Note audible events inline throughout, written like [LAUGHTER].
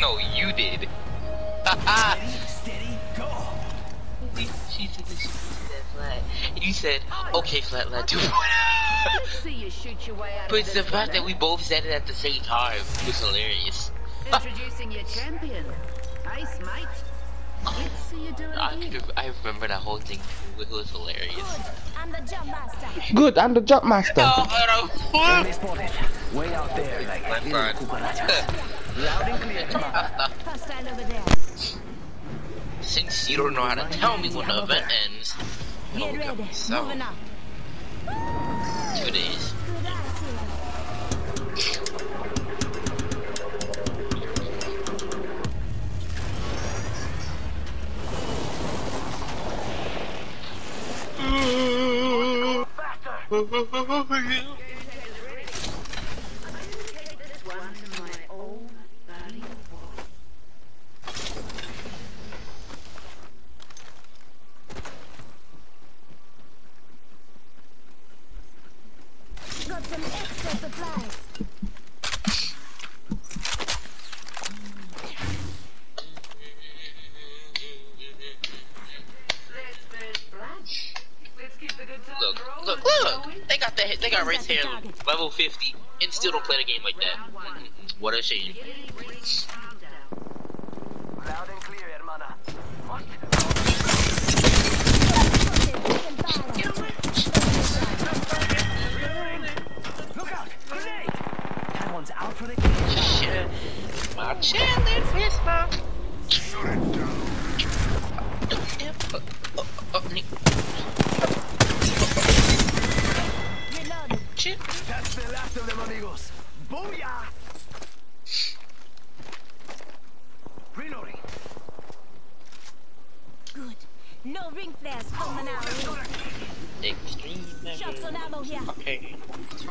No, you did. Steady, go. she said that she said flat. And you said, okay, flat, let do it. Let's see you shoot your way out But it's the fact that we both said it at the same time was hilarious. Introducing your champion. Ace, mate. Let's see you do it I, again. I remember that whole thing. It was hilarious. I'm the jump master. Good, I'm the jump master. Oh, Way out there, like [LAUGHS] My little friend. cucarachas. Loud and clear, Hostile over there. Since you don't know how to tell me when the event ends, Get ready. so Moving up. two days. Good eye, Silver. One to my old buddy Walt. Got some extra supplies. Let's first blush. Let's keep the good times Look, rolling, look, shall look! we? They got that. They got race hair level 50 and still don't play the game like that. What a shame. No ring flares coming out. Extreme Shotgun ammo here. Okay.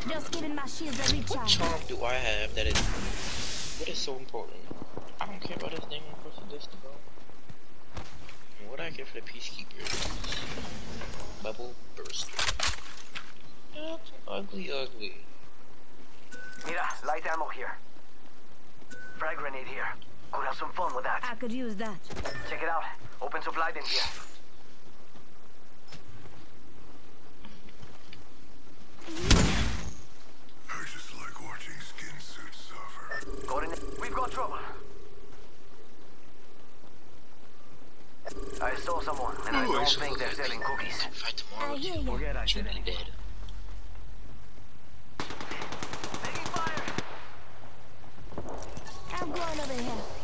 Just giving my shields a What charm do I have that is what is so important? I don't care about his name in person this to go. And what I get for the peacekeeper bubble burster. That's ugly ugly. Mira, light ammo here. Frag grenade here. Could have some fun with that. I could use that. Check it out. Open supply bin here. I just like watching skin suits suffer. Got in. We've got trouble. I saw someone, and I Ooh, I don't should think they're at selling it. cookies. Fight tomorrow. I hear you. Forget I Should said be anything. dead. Taking fire. I'm going over here.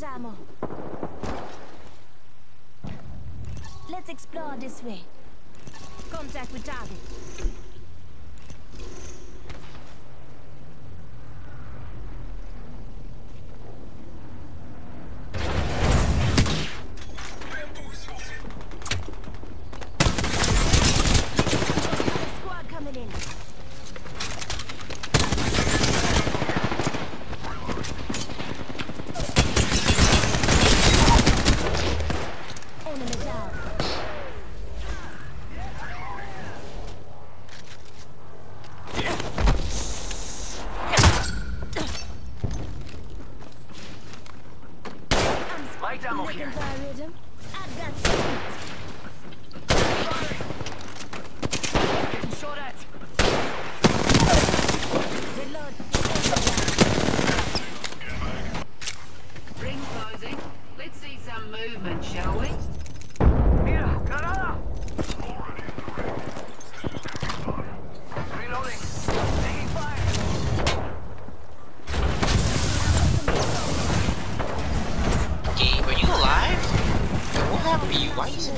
Ammo. Let's explore this way. Contact with target.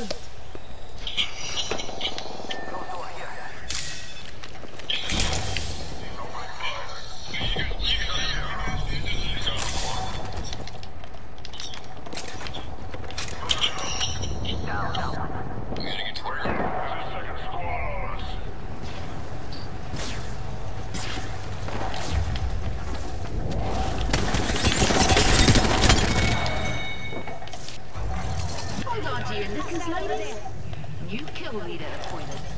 on To your. New kill leader appointed.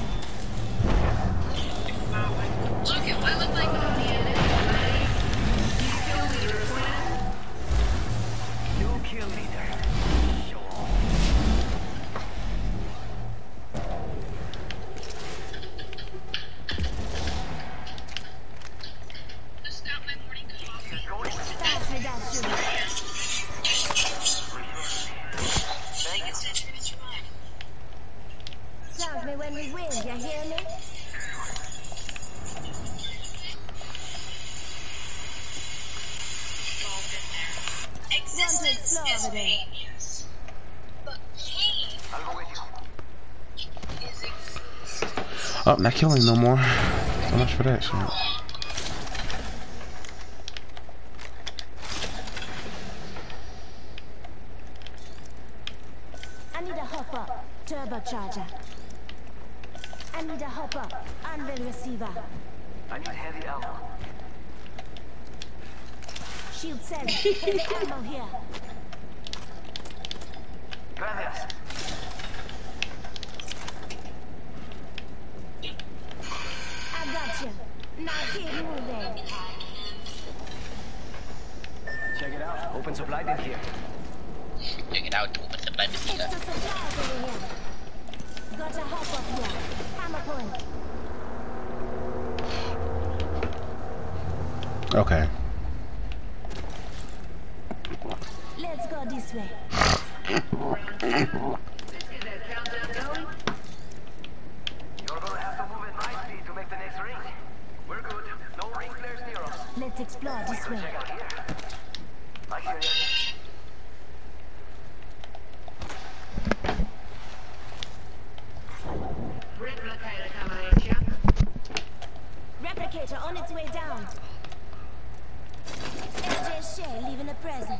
me when we win, you hear me? Want to explore over there? I'll go with you. Oh, not killing no more. So much for that shit. I need a hopper, turbocharger. I need a hopper, anvil receiver. I need heavy ammo. Shield cell, [LAUGHS] heavy ammo here. Gracias. I got you. Now keep moving. Check it out. Open supply bin here. Check it out. Open supply bin here. Extra supplies over here. Got a hopper here. Hammer point. Okay. Let's go this way. Let's get that countdown going. You're gonna have to move at my speed to make the next ring. We're good. No ring flares near us. Let's explore this way. Check out here. I hear you. Replicator coming at ya. Replicator on its way down. Ajay Che leaving a present.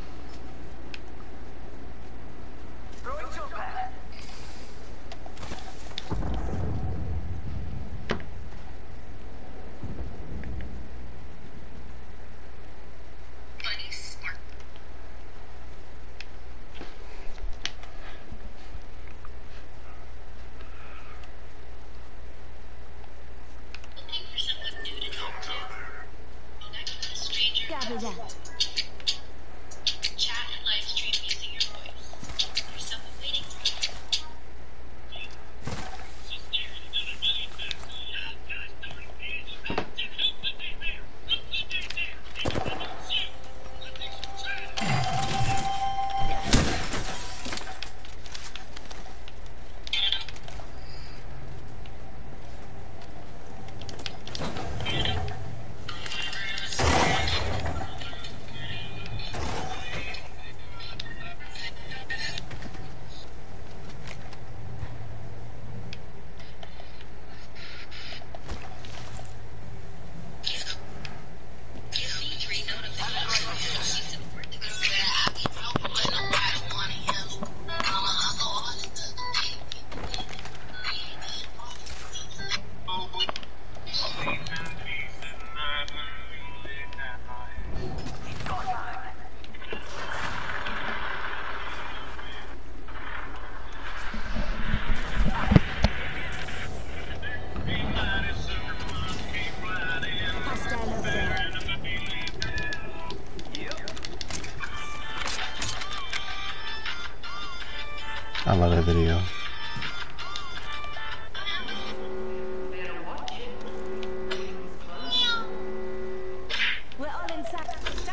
加杯酒。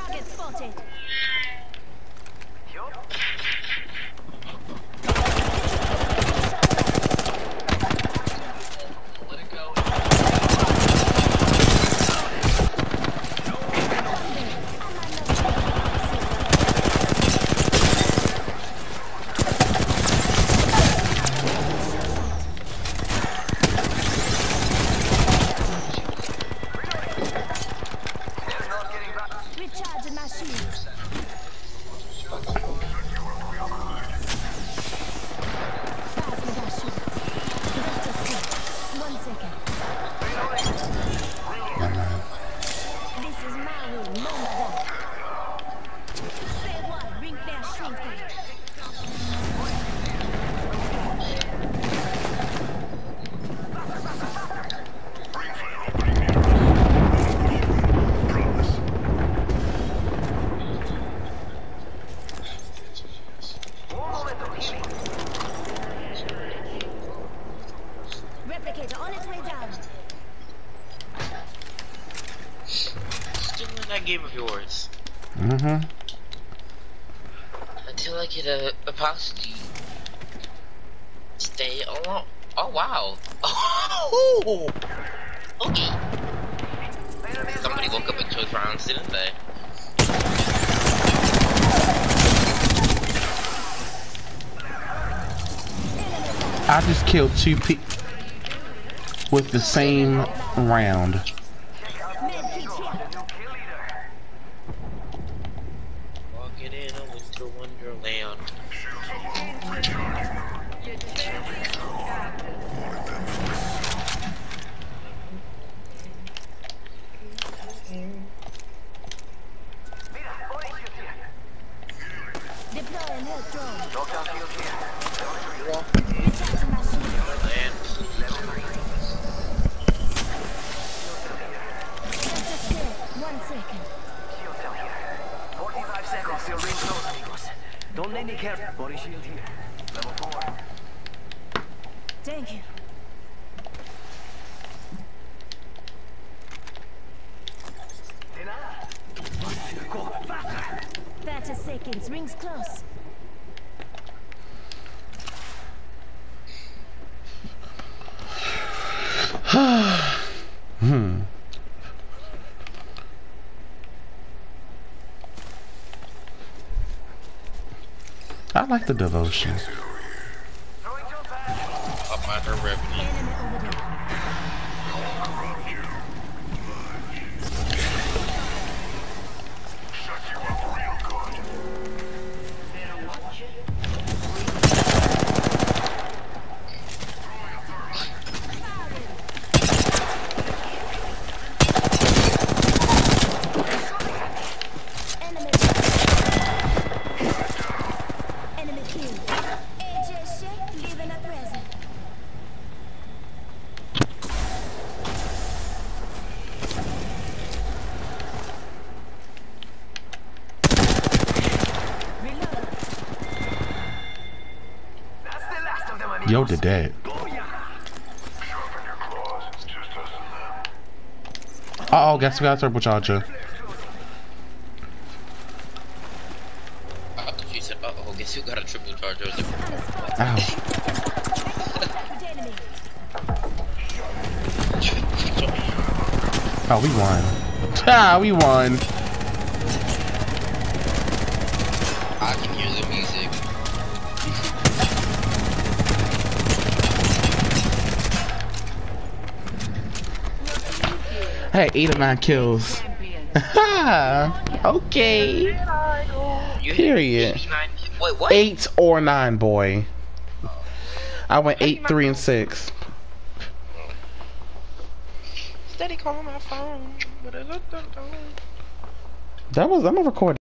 Target spotted. Recharging my game of yours. Mm-hmm. Until I get a opacity. Stay alone. Oh wow. Oh. [LAUGHS] Okay. Somebody woke up and chose rounds, didn't they? I just killed two pe with the same round. Medkit here. the new kill leader. Walking in a winter wonderland. Mira, body shield here. Deploying health drone. Lockdown shield here. Recharging my shield. Land. Level 3. Let's just clear. One second. Shield cell here. 45 seconds till ring close, amigos. Don't let me care. Body shield here. Level 4. Thank you. De nada. Go, faster. 30 seconds. Rings close. Hmm. I like the devotion. Up my revenue. Yo did that. Booyah. Sharpen your claws. It's just us and them. Uh oh, guess we got turbocharger. I thought you said, uh oh, guess who got a triple charge? I was like, On the spot. Ow. Oh, we won. Ah, we won. I can hear the music. Hey, eight or nine kills. [LAUGHS] okay. Period. Wait, what? Eight or nine, boy. I went eight, three, and six. Steady calling my phone. That was I'm gonna record.